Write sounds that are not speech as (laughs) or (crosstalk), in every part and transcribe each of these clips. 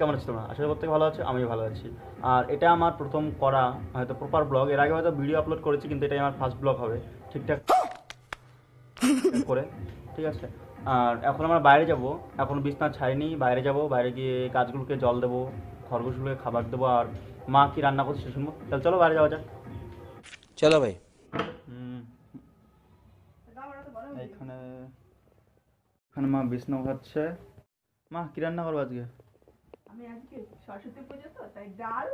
কেমন আছো তোমরা? আশা করতে ভালো আছে আমিও ভালো আছি। আর এটা আমার প্রথম করা হয়তো প্রপার ব্লগ এর আগে হয়তো ভিডিও আপলোড করেছি কিন্তু এটাই আমার ফার্স্ট ব্লগ হবে। ঠিকঠাক (laughs) করে ঠিক আছে? আর এখন আমরা বাইরে যাব। এখন বিছনা ছাড়িনি বাইরে যাব। বাইরে গিয়ে গাছগুলোকে জল দেবো খরগোশগুলোকে খাবার দেবো আর মা কি রান্না করছে সে শুনব। তাহলে চলো বাইরে যাওয়া যাক। চলো ভাই। এখানে এখানে মা বিছনা খাচ্ছে মা কি রান্না করব আজকে? আমি আজকে সরস্বতী পুজো তো তাই ডাল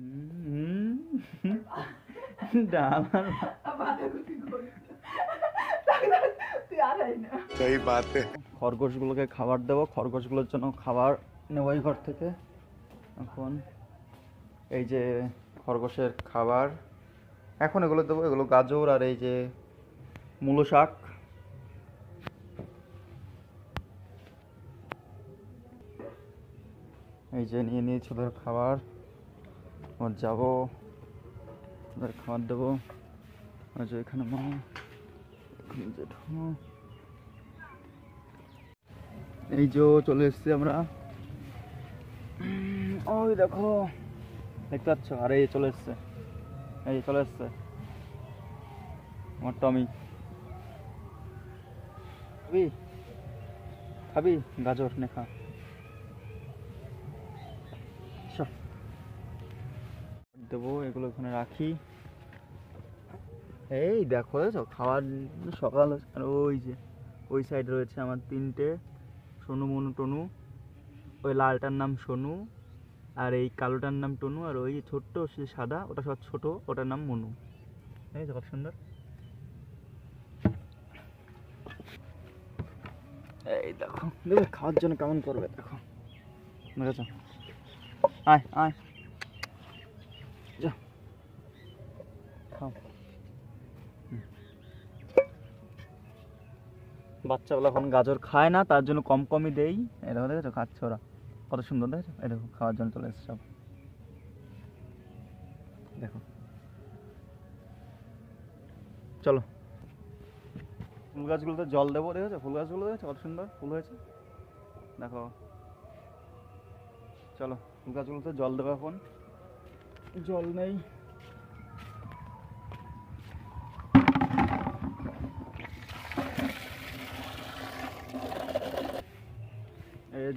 (laughs) ডাল খরগোশগুলোকে খাবার দেবো খরগোশগুলোর জন্য খাবার নেব ঘর থেকে। এখন এই যে খরগোশের খাবার এখন এগুলো দেবো এগুলো গাজর আর এই যে মূলো শাক। এই যে নিয়ে নিয়েছি ওদের খাবার। ওর যাব, ওদের খাবার দেবো। আর যে এখানে মা এখানে এই যে চলে এসেছি আমরা। ওই দেখো, দেখতে পাচ্ছ? আরে চলে এসছে। এই চলে এসছে। আমার টমি। খাবি? খাবি? গাজর নে দেবো এগুলো ওখানে রাখি। এই দেখো দেখো খাওয়ার সকাল আর ওই যে ওই সাইডে রয়েছে আমার তিনটে সোনু মনু টনু। ওই লালটার নাম সোনু আর এই কালোটার নাম টনু আর ওই ছোট্ট সে সাদা ওটা সব ছোট ওটার নাম মনু। এই তো কত সুন্দর। এই দেখো। দেখো খাওয়ার জন্য কেমন করবে দেখো। দেখেছ? আয় আয় যা খাও বাচ্চাগুলো এখন গাজর খায় না তার জন্য কম কমই দেই। দেখো দেখেছ? খাচ্ছে ওরা। কত সুন্দর দেখেছ? এরকম খাওয়ার জন্য চলে এসছে সব। দেখো। চলো। ফুল গাছগুলোতে জল দেবো দেখেছ? ফুল গাছগুলো দেখেছ? কত সুন্দর ফুল হয়েছে। দেখো। চলো ফুল গাছগুলোতে জল দেবো এখন। জল নেই।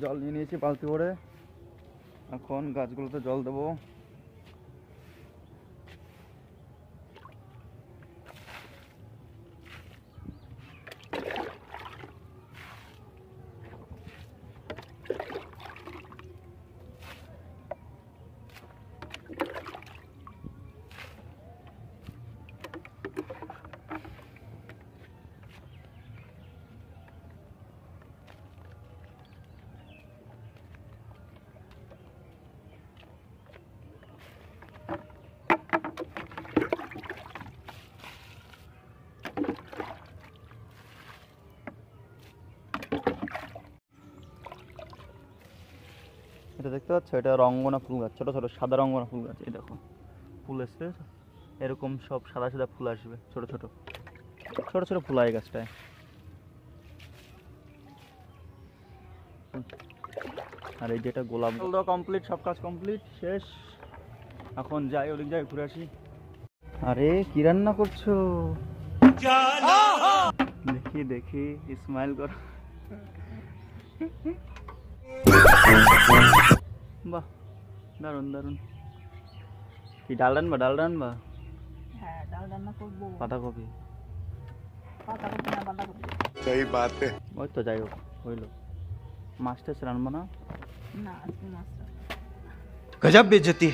জল নিয়ে নিয়েছি বালতি করে এখন গাছগুলোতে জল দেবো। এটা দেখতে পাচ্ছ? এটা রঙ্গনা ফুল গাছ ছোটো ছোটো সাদা রঙ্গনা ফুল গাছ এই দেখো। ফুল এসছে এরকম সব সাদা সাদা ফুল আসবে ছোট ছোট। ছোট ছোট ফুল হয় এই গাছটায়। আর এই যেটা গোলাপ দেওয়া কমপ্লিট সব কাজ কমপ্লিট শেষ। এখন যাই ওদিক জায়গায় ঘুরে আসি। আরে কি রান্না করছ? দেখি দেখি স্মাইল কর। (laughs) বাহ দারুণ দারুণ। কি ডাল রান বা হ্যাঁ, ডাল রান্না করব। বাঁধাকপি। বাঁধাকপি ওই তো যাই হোক হইল। মাছ টাছ রানবো না? না আজকে বেজতি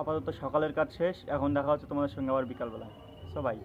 আপাতত সকালের কাজ শেষ এখন দেখা হচ্ছে তোমাদের সঙ্গে আবার বিকালবেলা। সবাই।